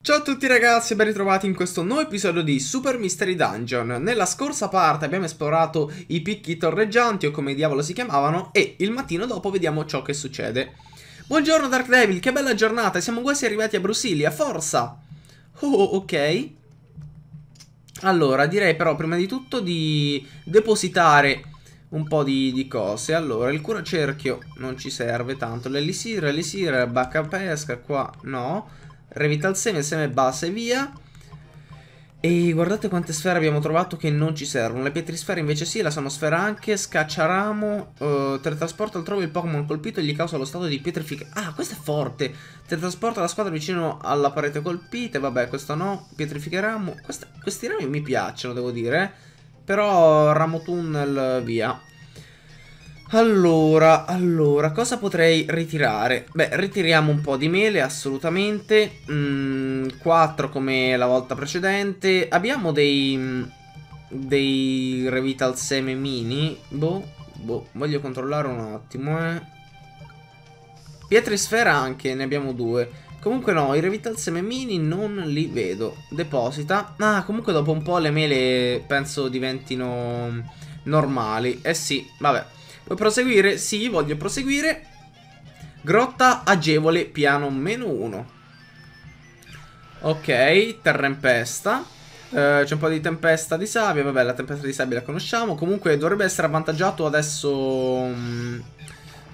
Ciao a tutti ragazzi e ben ritrovati in questo nuovo episodio di Super Mystery Dungeon. Nella scorsa parte abbiamo esplorato i picchi torreggianti o come diavolo si chiamavano e il mattino dopo vediamo ciò che succede. Buongiorno Dark Devil, che bella giornata, siamo quasi arrivati a Brusilia, forza! Oh, ok. Allora, direi però prima di tutto di depositare un po' di, di cose. Allora, il curacerchio non ci serve tanto, l'elisir, l'elisir, bacca pesca qua, no. Revital seme, seme base, via. E guardate quante sfere abbiamo trovato che non ci servono. Le pietrisfere invece sì, la sonosfera anche. Scacciaramo. Uh, teletrasporta altrove il Pokémon colpito e gli causa lo stato di pietrificazione. Ah, questo è forte. Teletrasporta la squadra vicino alla parete colpita. Vabbè, questo no. Pietrificheramo. Questa, questi rami mi piacciono, devo dire. Però ramo tunnel via. Allora, allora, cosa potrei ritirare? Beh, ritiriamo un po' di mele, assolutamente. Mm, 4 come la volta precedente. Abbiamo dei... dei Revital Seme Mini. Boh, boh, voglio controllare un attimo, eh. Pietrisfera anche, ne abbiamo due. Comunque no, i Revital Seme Mini non li vedo. Deposita. Ah, comunque dopo un po' le mele penso diventino normali. Eh sì, vabbè. Vuoi proseguire? Sì, voglio proseguire. Grotta agevole, piano meno 1. Ok, terrempesta. Uh, C'è un po' di tempesta di sabbia. Vabbè, la tempesta di sabbia la conosciamo. Comunque dovrebbe essere avvantaggiato adesso um,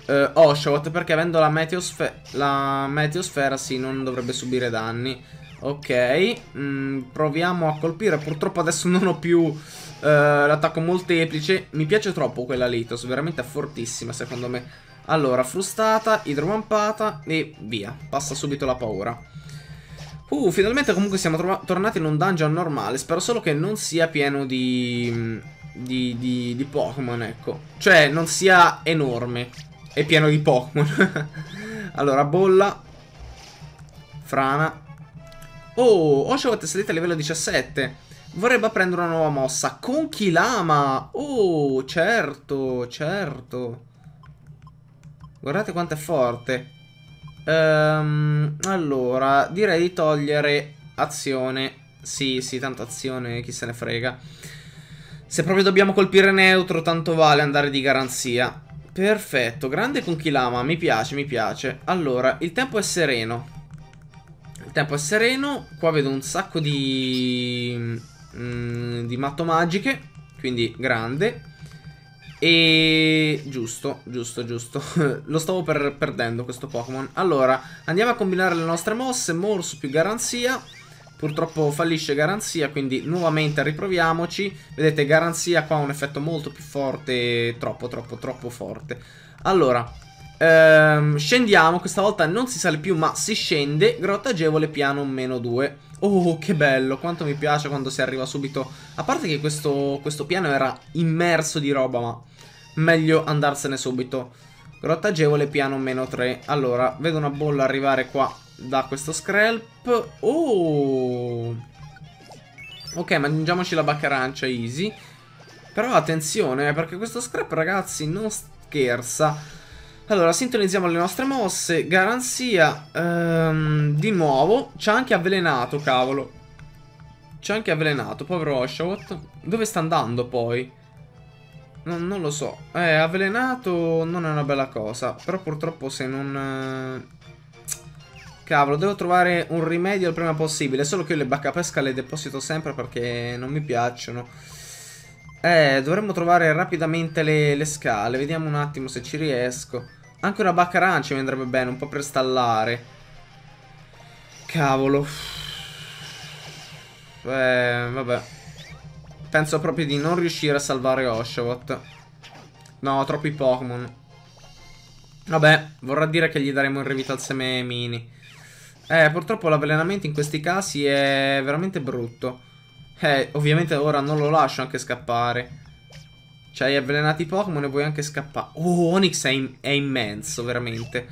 uh, Oshawott perché avendo la, meteosfe la meteosfera sì, non dovrebbe subire danni. Ok, mm, proviamo a colpire. Purtroppo adesso non ho più Uh, l'attacco molteplice. Mi piace troppo quella Litos, veramente fortissima secondo me. Allora, frustata, idromampata e via. Passa subito la paura. Uh, finalmente comunque siamo tornati in un dungeon normale. Spero solo che non sia pieno di... di, di, di Pokémon, ecco. Cioè, non sia enorme. È pieno di Pokémon. allora, bolla. Frana. Oh, Oshawott è salita a livello 17. Vorrebbe prendere una nuova mossa. Con Kilama. Oh, certo, certo. Guardate quanto è forte. Um, allora, direi di togliere azione. Sì, sì, tanto azione, chi se ne frega. Se proprio dobbiamo colpire neutro, tanto vale andare di garanzia. Perfetto, grande con Kilama, mi piace, mi piace. Allora, il tempo è sereno. Il tempo è sereno. Qua vedo un sacco di mm, di matto magiche, quindi grande. E giusto, giusto, giusto. Lo stavo per perdendo questo Pokémon. Allora, andiamo a combinare le nostre mosse. Morso più garanzia. Purtroppo fallisce garanzia, quindi nuovamente riproviamoci. Vedete, garanzia qua ha un effetto molto più forte. Troppo, troppo, troppo forte. Allora, ehm, scendiamo. Questa volta non si sale più, ma si scende. Grotta agevole, piano meno 2. Oh, che bello, quanto mi piace quando si arriva subito. A parte che questo, questo piano era immerso di roba, ma meglio andarsene subito. Grotta agevole, piano meno 3. Allora, vedo una bolla arrivare qua da questo scrap. Oh! Ok, mangiamoci la bacca arancia easy. Però attenzione, eh, perché questo scrap, ragazzi, non scherza. Allora, sintonizziamo le nostre mosse. Garanzia. Ehm, di nuovo. Ci ha anche avvelenato, cavolo. Ci ha anche avvelenato, povero Oshawott. Dove sta andando poi? No, non lo so. Eh, avvelenato non è una bella cosa. Però purtroppo se non... Eh, cavolo, devo trovare un rimedio il prima possibile. Solo che io le baccapesca le deposito sempre perché non mi piacciono. Eh, dovremmo trovare rapidamente le, le, scale. Vediamo un attimo se ci riesco. Anche una bacca arancia mi andrebbe bene, un po' per stallare. Cavolo. Eh, vabbè. Penso proprio di non riuscire a salvare Oshawott. No, troppi Pokémon. Vabbè, vorrà dire che gli daremo il Revital Seme Mini. Eh, purtroppo l'avvelenamento in questi casi è veramente brutto. Eh, ovviamente ora non lo lascio anche scappare. Cioè, hai avvelenati Pokémon e vuoi anche scappare. Oh, Onix è, in è immenso, veramente.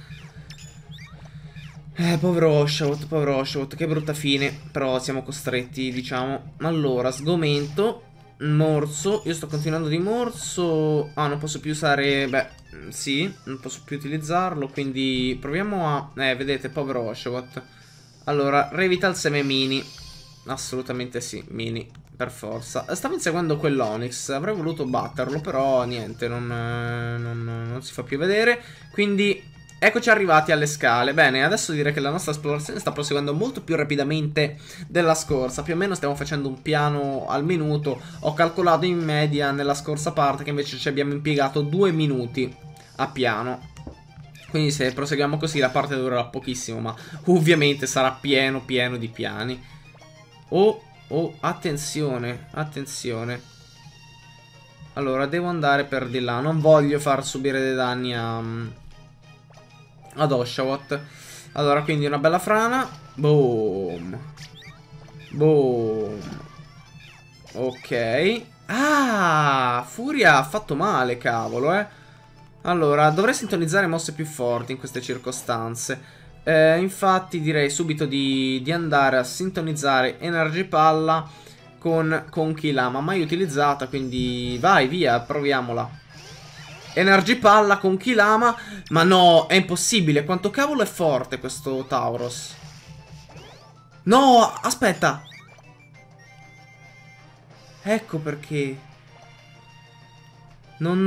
Eh, povero Oshawott, povero Oshawott, che brutta fine. Però siamo costretti, diciamo. Allora, sgomento. Morso, io sto continuando di morso. Ah, non posso più usare, beh, sì, non posso più utilizzarlo Quindi proviamo a, eh, vedete, povero Oshawott. Allora, Revital seme mini. Assolutamente sì, mini, per forza. Stavo inseguendo quell'Onyx, avrei voluto batterlo Però niente, non, non, non si fa più vedere. Quindi Eccoci arrivati alle scale. Bene, adesso direi che la nostra esplorazione sta proseguendo molto più rapidamente della scorsa. Più o meno stiamo facendo un piano al minuto. Ho calcolato in media nella scorsa parte che invece ci abbiamo impiegato due minuti a piano. Quindi se proseguiamo così la parte durerà pochissimo, ma ovviamente sarà pieno pieno di piani. Oh, oh, attenzione, attenzione. Allora, devo andare per di là. Non voglio far subire dei danni a ad Oshawott. Allora, quindi una bella frana. Boom. Boom. Ok. Ah, Furia ha fatto male, cavolo, eh. Allora, dovrei sintonizzare mosse più forti in queste circostanze. Eh, infatti direi subito di, di, andare a sintonizzare Energy Palla con, con Kilama. Mai utilizzata, quindi vai, via, proviamola. Energy palla con Kilama. Ma no, è impossibile. Quanto cavolo è forte questo Tauros. No, aspetta. Ecco perché. Non...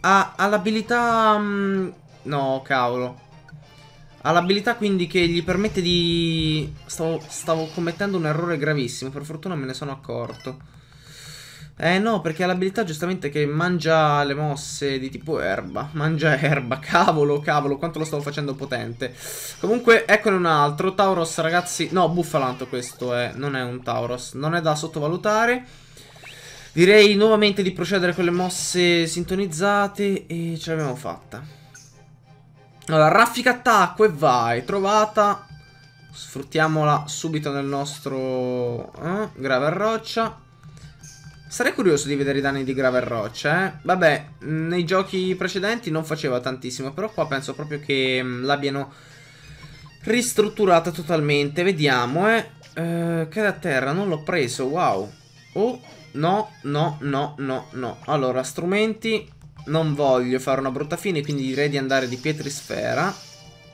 Ha, ha l'abilità... Um, no, cavolo. Ha l'abilità quindi che gli permette di... Stavo, stavo commettendo un errore gravissimo. Per fortuna me ne sono accorto. Eh no, perché ha l'abilità giustamente che mangia le mosse di tipo erba. Mangia erba, cavolo, cavolo, quanto lo stavo facendo potente. Comunque, eccone un altro. Tauros, ragazzi... No, Buffalanto questo è, non è un Tauros. Non è da sottovalutare. Direi nuovamente di procedere con le mosse sintonizzate e ce l'abbiamo fatta. Allora, raffica attacco e vai, trovata. Sfruttiamola subito nel nostro eh, grave roccia. Sarei curioso di vedere i danni di Grave Roccia, eh. Vabbè, nei giochi precedenti non faceva tantissimo, però qua penso proprio che l'abbiano ristrutturata totalmente. Vediamo, eh. eh cade a terra, non l'ho preso, wow. Oh, no, no, no, no, no. Allora, strumenti, non voglio fare una brutta fine, quindi direi di andare di pietrisfera.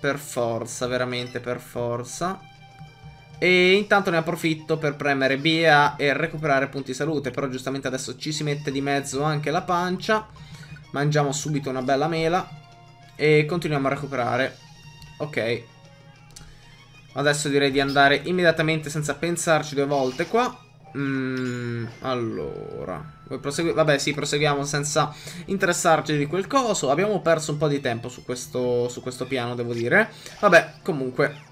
Per forza, veramente per forza. E intanto ne approfitto per premere BA e recuperare punti salute. Però giustamente adesso ci si mette di mezzo anche la pancia. Mangiamo subito una bella mela. E continuiamo a recuperare. Ok. Adesso direi di andare immediatamente senza pensarci due volte qua. Mm, allora. Vabbè, sì, proseguiamo senza interessarci di quel coso. Abbiamo perso un po' di tempo su questo, su questo piano, devo dire. Vabbè, comunque,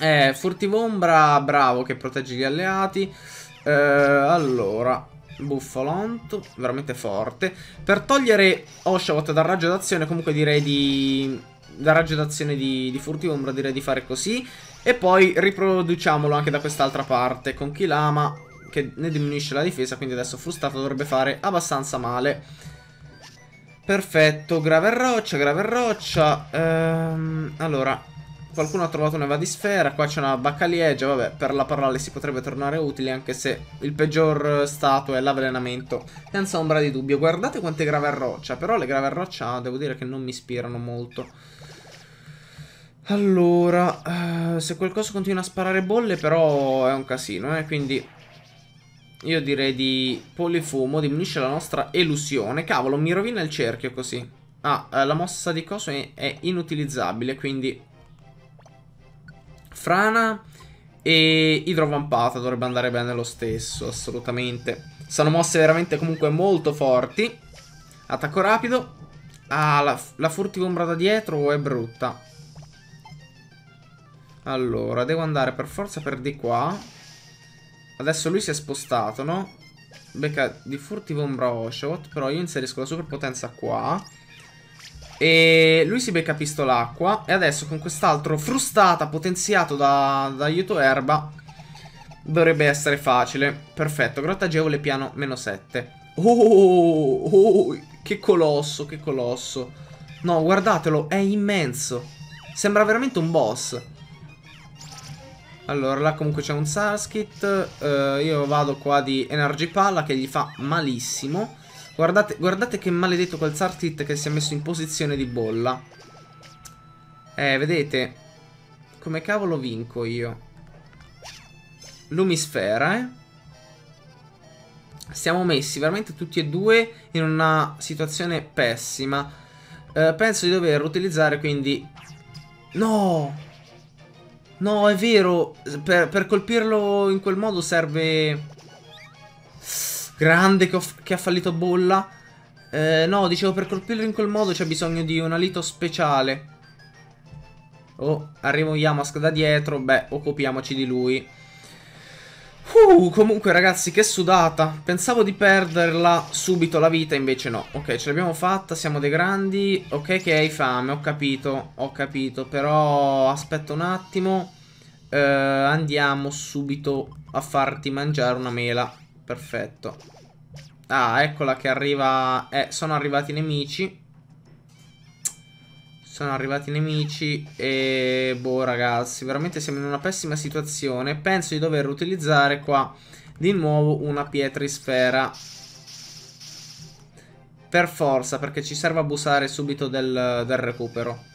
eh, Furtivombra, bravo, che protegge gli alleati. Eh, allora, Buffalonto, veramente forte. Per togliere Oshawott dal raggio d'azione, comunque direi di... Dal raggio d'azione di, di Furtivombra direi di fare così. E poi riproduciamolo anche da quest'altra parte con Kilama, che ne diminuisce la difesa, quindi adesso Frustato dovrebbe fare abbastanza male. Perfetto, grave roccia, grave roccia. Ehm, allora, Qualcuno ha trovato una sfera, qua c'è una baccaliegia, vabbè, per la parole si potrebbe tornare utile anche se il peggior stato è l'avvelenamento. Senza ombra di dubbio, guardate quante grave roccia, però le grave roccia devo dire che non mi ispirano molto. Allora, uh, se qualcosa continua a sparare bolle però è un casino, eh, quindi io direi di polifumo, diminuisce la nostra elusione. Cavolo, mi rovina il cerchio così. Ah, eh, la mossa di coso è, è inutilizzabile, quindi Frana e idrovampata dovrebbe andare bene lo stesso, assolutamente. Sono mosse veramente comunque molto forti. Attacco rapido. Ah, la, la furtivombra da dietro è brutta. Allora, devo andare per forza per di qua. Adesso lui si è spostato, no? Becca di furtivombra Oshawott, però io inserisco la superpotenza qua. E lui si becca pistolacqua. E adesso con quest'altro frustata potenziato da, da aiuto erba dovrebbe essere facile. Perfetto, grotta agevole piano meno 7. Oh, oh, che colosso, che colosso. No, guardatelo, è immenso. Sembra veramente un boss. Allora, là comunque c'è un Sarskit. Uh, io vado qua di Energy Palla che gli fa malissimo. Guardate, guardate che maledetto quel Sarskit che si è messo in posizione di bolla. Eh, vedete? Come cavolo vinco io? Lumisfera, eh? Siamo messi veramente tutti e due in una situazione pessima. Uh, penso di dover utilizzare quindi... No! No, è vero. Per, per colpirlo in quel modo serve... Grande che, che ha fallito bolla. Eh, no, dicevo per colpirlo in quel modo c'è bisogno di un alito speciale. Oh, arriva un Yamask da dietro. Beh, occupiamoci di lui. Uh, comunque ragazzi, che sudata. Pensavo di perderla subito la vita, invece no. Ok, ce l'abbiamo fatta, siamo dei grandi. Ok che hai fame, ho capito, ho capito. Però aspetta un attimo. Uh, andiamo subito a farti mangiare una mela. Perfetto. Ah, eccola che arriva... Eh, sono arrivati i nemici. Sono arrivati i nemici e... Boh ragazzi, veramente siamo in una pessima situazione. Penso di dover utilizzare qua di nuovo una pietrisfera. Per forza, perché ci serve abusare subito del, del recupero.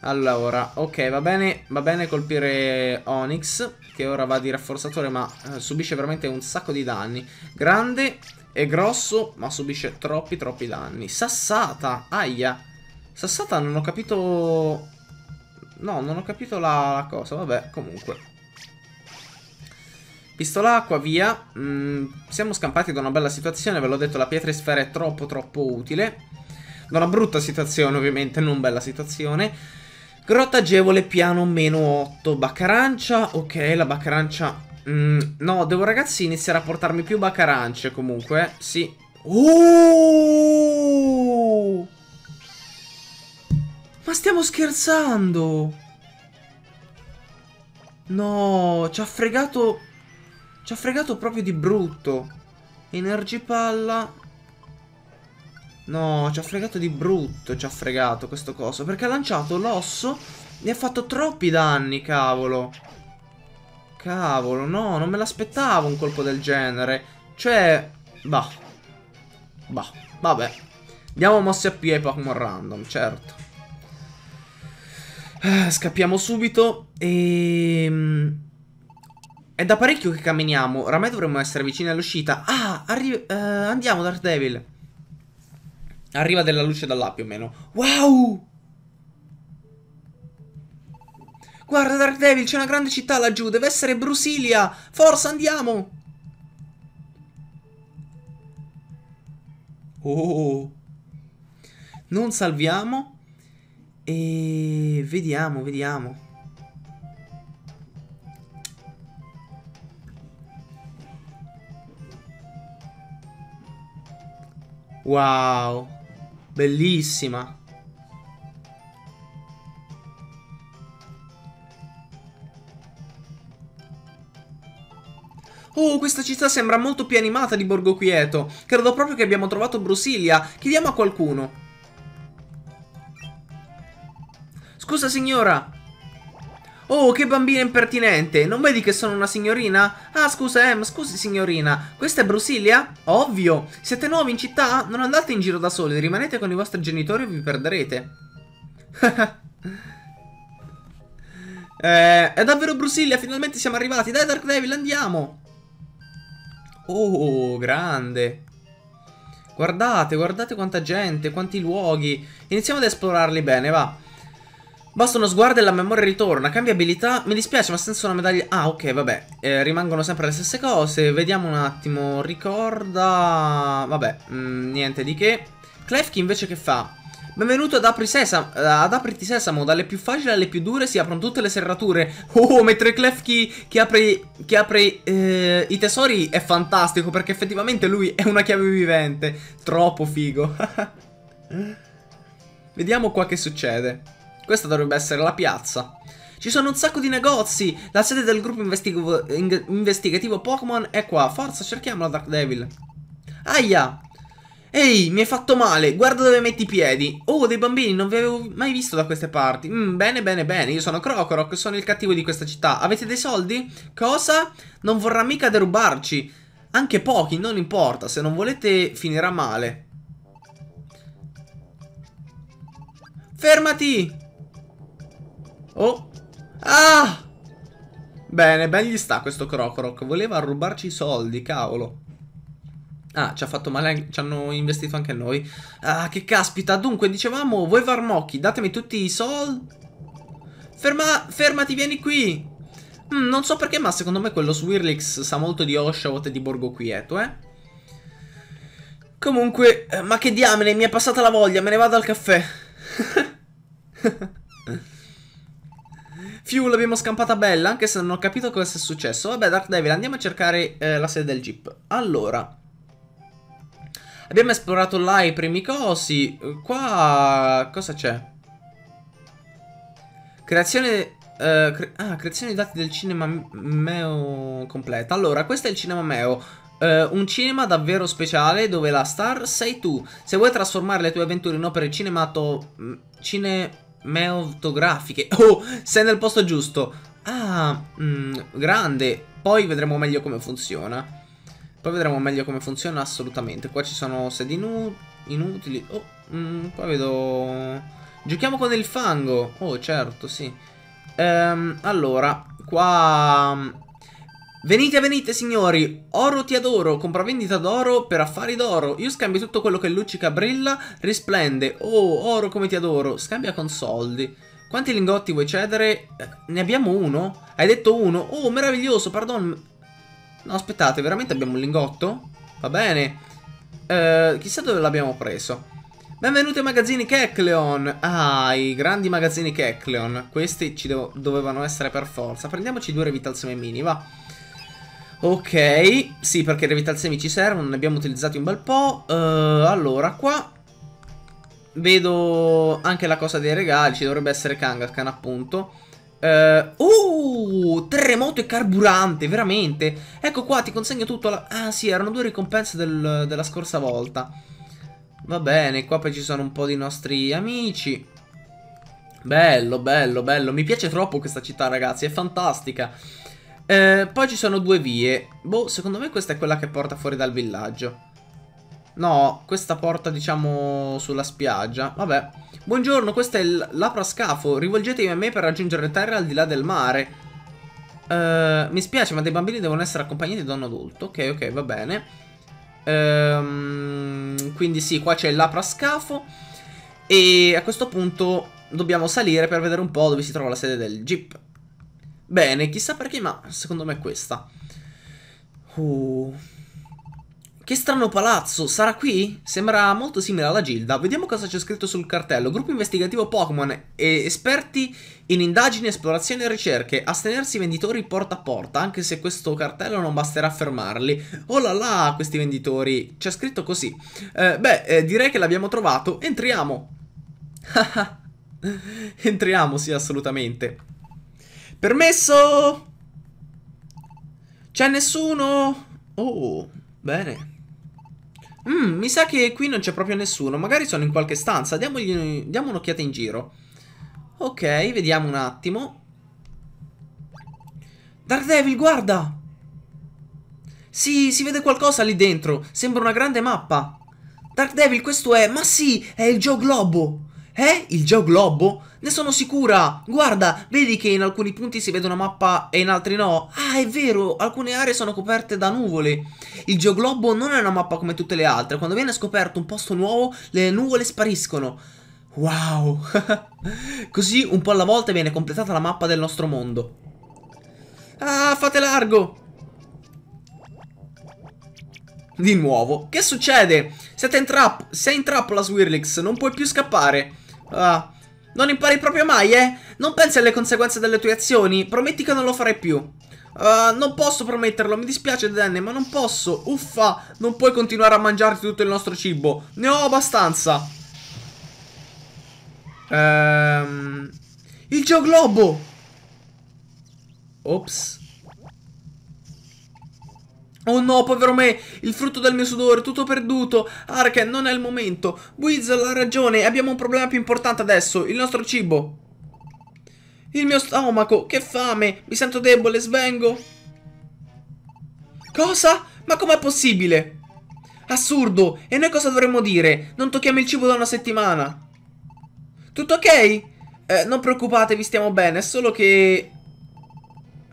Allora, ok, va bene, va bene colpire Onyx, che ora va di rafforzatore, ma eh, subisce veramente un sacco di danni. Grande e grosso, ma subisce troppi, troppi danni. Sassata, aia. Sassata non ho capito... No, non ho capito la, la cosa, vabbè, comunque. Pistola acqua, via. Mm, siamo scampati da una bella situazione, ve l'ho detto, la pietra sfera è troppo troppo utile. Da una brutta situazione, ovviamente, non bella situazione. Grotta agevole, piano meno 8. Baccarancia, ok, la baccarancia... Mm, no, devo ragazzi iniziare a portarmi più baccarance comunque, sì. Oh! Ma stiamo scherzando? No, ci ha fregato... Ci ha fregato proprio di brutto. Energy palla. No, ci ha fregato di brutto, ci ha fregato questo coso. Perché ha lanciato l'osso e ha fatto troppi danni, cavolo. Cavolo, no, non me l'aspettavo un colpo del genere. Cioè, bah. Bah, vabbè. Diamo mosse a P ai Pokémon random, certo. Ah, scappiamo subito e... Ehm, è da parecchio che camminiamo. Oramai dovremmo essere vicini all'uscita. Ah, uh, andiamo Dark Devil. Arriva della luce da là più o meno. Wow! Guarda Dark Devil, c'è una grande città laggiù. Deve essere Brusilia. Forza, andiamo. Oh. Non salviamo. E vediamo, vediamo. Wow, bellissima. Oh, questa città sembra molto più animata di Borgo Quieto. Credo proprio che abbiamo trovato Brusilia. Chiediamo a qualcuno. Scusa signora. Oh, che bambina impertinente. Non vedi che sono una signorina? Ah, scusa, Em, scusi signorina. Questa è Brusilia? Ovvio. Siete nuovi in città? Non andate in giro da soli, rimanete con i vostri genitori o vi perderete. eh, è davvero Brusilia, finalmente siamo arrivati. Dai Dark Devil, andiamo. Oh, grande. Guardate, guardate quanta gente, quanti luoghi. Iniziamo ad esplorarli bene, va. Basta uno sguardo e la memoria ritorna. Cambia abilità. Mi dispiace, ma senza una medaglia... Ah, ok, vabbè. Eh, rimangono sempre le stesse cose. Vediamo un attimo. Ricorda... Vabbè, mm, niente di che. Klefki invece che fa? Benvenuto ad, Apri Sesam ad Apriti Sesamo, dalle più facili alle più dure si aprono tutte le serrature. Oh, mentre Klefki che apre, che apre eh, i tesori è fantastico perché effettivamente lui è una chiave vivente. Troppo figo. Vediamo qua che succede. Questa dovrebbe essere la piazza. Ci sono un sacco di negozi. La sede del gruppo investigativo, investigativo Pokémon è qua. Forza, cerchiamo la Dark Devil. Aia! Ehi, mi hai fatto male, guarda dove metti i piedi. Oh, dei bambini, non vi avevo mai visto da queste parti. Mm, bene, bene, bene, io sono Krokorok, sono il cattivo di questa città. Avete dei soldi? Cosa? Non vorrà mica derubarci. Anche pochi, non importa, se non volete finirà male. Fermati! Oh! Ah! Bene, ben gli sta questo Krokorok. Voleva rubarci i soldi, cavolo. Ah, ci ha fatto male, ci hanno investito anche noi. Ah, che caspita. Dunque, dicevamo, voi varmocchi, datemi tutti i soldi. Ferma, fermati, vieni qui. Mm, non so perché, ma secondo me quello Swirlix sa molto di Oshawott e di Borgo Quieto, eh. Comunque, eh, ma che diamine, mi è passata la voglia, me ne vado al caffè. Fiu l'abbiamo scampata bella, anche se non ho capito cosa sia successo. Vabbè, Dark Devil, andiamo a cercare eh, la sede del Jeep. Allora... Abbiamo esplorato là i primi cosi. Qua... cosa c'è? Creazione... Uh, cre ah, creazione di dati del cinema Meo completa. Allora, questo è il cinema Meo. Uh, un cinema davvero speciale dove la star sei tu. Se vuoi trasformare le tue avventure in opere cinemato... cinematografiche... Oh, sei nel posto giusto. Ah, mm, grande. Poi vedremo meglio come funziona. Poi vedremo meglio come funziona assolutamente. Qua ci sono sedi inu inutili. Oh, mm, qua vedo... Giochiamo con il fango. Oh, certo, sì. Ehm, allora, qua... Venite, venite, signori. Oro ti adoro. Compravendita d'oro per affari d'oro. Io scambio tutto quello che luccica, brilla, risplende. Oh, oro come ti adoro. Scambia con soldi. Quanti lingotti vuoi cedere? Eh, ne abbiamo uno? Hai detto uno? Oh, meraviglioso, pardon. No, aspettate, veramente abbiamo un lingotto? Va bene. Uh, chissà dove l'abbiamo preso. Benvenuti ai magazzini Kecleon. Ah, i grandi magazzini Kecleon. Questi ci dovevano essere per forza. Prendiamoci due Revital Sememini, va. Ok, sì, perché i Revital Semi ci servono, ne abbiamo utilizzati un bel po'. Uh, allora, qua vedo anche la cosa dei regali, ci dovrebbe essere Kangaskhan, appunto. Uh, uh, terremoto e carburante, veramente. Ecco qua, ti consegno tutto. La... Ah, sì, erano due ricompense del, della scorsa volta. Va bene, qua poi ci sono un po' di nostri amici. Bello, bello, bello. Mi piace troppo questa città, ragazzi, è fantastica. Eh, poi ci sono due vie. Boh, secondo me questa è quella che porta fuori dal villaggio. No, questa porta, diciamo, sulla spiaggia. Vabbè. Buongiorno, questo è l'aprascafo. Rivolgetevi a me per raggiungere terra al di là del mare. Uh, mi spiace, ma dei bambini devono essere accompagnati da un adulto. Ok, ok, va bene. Um, quindi sì, qua c'è l'aprascafo. E a questo punto dobbiamo salire per vedere un po' dove si trova la sede del Jeep. Bene, chissà perché, ma secondo me è questa. Uh... Che strano palazzo, sarà qui? Sembra molto simile alla Gilda. Vediamo cosa c'è scritto sul cartello. Gruppo investigativo Pokémon esperti in indagini, esplorazioni e ricerche. Astenersi venditori porta a porta, anche se questo cartello non basterà a fermarli. Oh là là, questi venditori. C'è scritto così. Eh, beh, eh, direi che l'abbiamo trovato. Entriamo. Entriamo, sì, assolutamente. Permesso? C'è nessuno? Oh, bene. Mm, mi sa che qui non c'è proprio nessuno. Magari sono in qualche stanza. Diamogli, diamo un'occhiata in giro. Ok, vediamo un attimo. Daredevil, guarda! Sì, si vede qualcosa lì dentro. Sembra una grande mappa. Daredevil, questo è... Ma sì, è il Geo Globo. Eh? Il Geo Globo? Ne sono sicura! Guarda, vedi che in alcuni punti si vede una mappa e in altri no? Ah, è vero, alcune aree sono coperte da nuvole. Il geoglobo non è una mappa come tutte le altre. Quando viene scoperto un posto nuovo, le nuvole spariscono. Wow! Così un po' alla volta viene completata la mappa del nostro mondo. Ah, fate largo! Di nuovo. Che succede? Siete in trap. Sei in trappola, Swirlix. Non puoi più scappare. Ah... Non impari proprio mai, eh? Non pensi alle conseguenze delle tue azioni? Prometti che non lo farai più. Uh, non posso prometterlo, mi dispiace Danny, ma non posso. Uffa, non puoi continuare a mangiarti tutto il nostro cibo. Ne ho abbastanza. Um, il geoglobo. Ops. Oh no, povero me, il frutto del mio sudore, tutto perduto. Arken, non è il momento. Wiz ha ragione, abbiamo un problema più importante adesso, il nostro cibo. Il mio stomaco, che fame, mi sento debole, svengo. Cosa? Ma com'è possibile? Assurdo, e noi cosa dovremmo dire? Non tocchiamo il cibo da una settimana. Tutto ok? Eh, non preoccupatevi, stiamo bene, è solo che...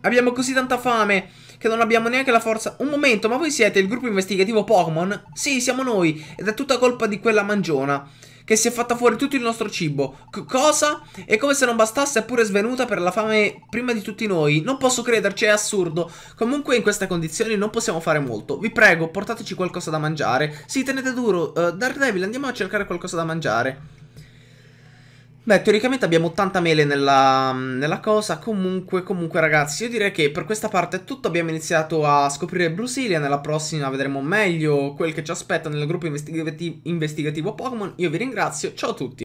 Abbiamo così tanta fame che non abbiamo neanche la forza... Un momento, ma voi siete il gruppo investigativo Pokémon? Sì, siamo noi, ed è tutta colpa di quella mangiona che si è fatta fuori tutto il nostro cibo. C cosa? E come se non bastasse è pure svenuta per la fame prima di tutti noi. Non posso crederci, è assurdo. Comunque in queste condizioni non possiamo fare molto. Vi prego, portateci qualcosa da mangiare. Sì, tenete duro. Uh, Daredevil, andiamo a cercare qualcosa da mangiare. Beh, teoricamente abbiamo 80 mele nella, nella, cosa, comunque, comunque ragazzi, io direi che per questa parte è tutto, abbiamo iniziato a scoprire Brusilia, nella prossima vedremo meglio quel che ci aspetta nel gruppo investigativo, investigativo Pokémon, io vi ringrazio, ciao a tutti!